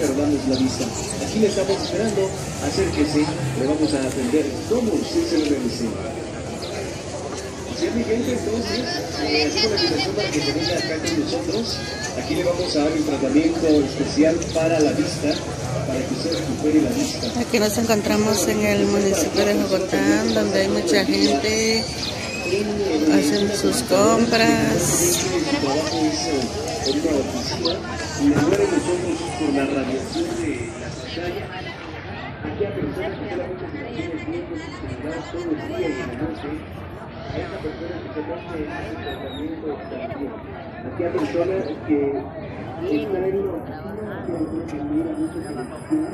Hernández La Vista. Aquí le estamos esperando, acérquese, le vamos a atender como usted se lo merece. Así es, mi gente, entonces, es una invitación para que se venga acá con nosotros. Aquí le vamos a dar un tratamiento especial para la vista, para que usted recupere la vista. Aquí nos encontramos en el municipio de Jocotán, donde hay mucha gente haciendo sus compras. Su. Aquí a personas que su están en una oficina, que miran mucho televisión.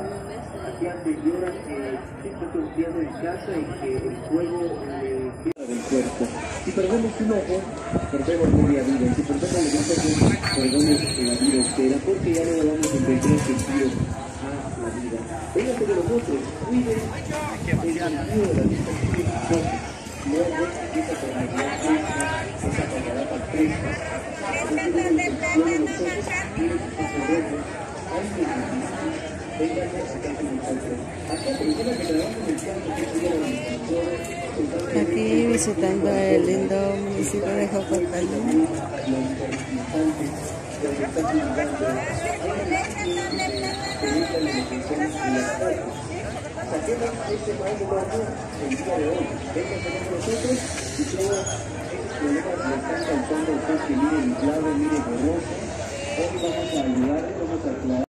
Aquí a señoras que están día en casa y que el juego le perdemos un ojo, perdemos media vida. Si perdemos el ojo, perdemos la vida entera, porque ya no le vamos a encontrar sentido a la vida. De nosotros, cuiden el sentido de la vida. No es de los ojos que que que el que estudian la Aquí visitando el lindo municipio de de hoy. Vamos a ayudarle, vamos a aclarar.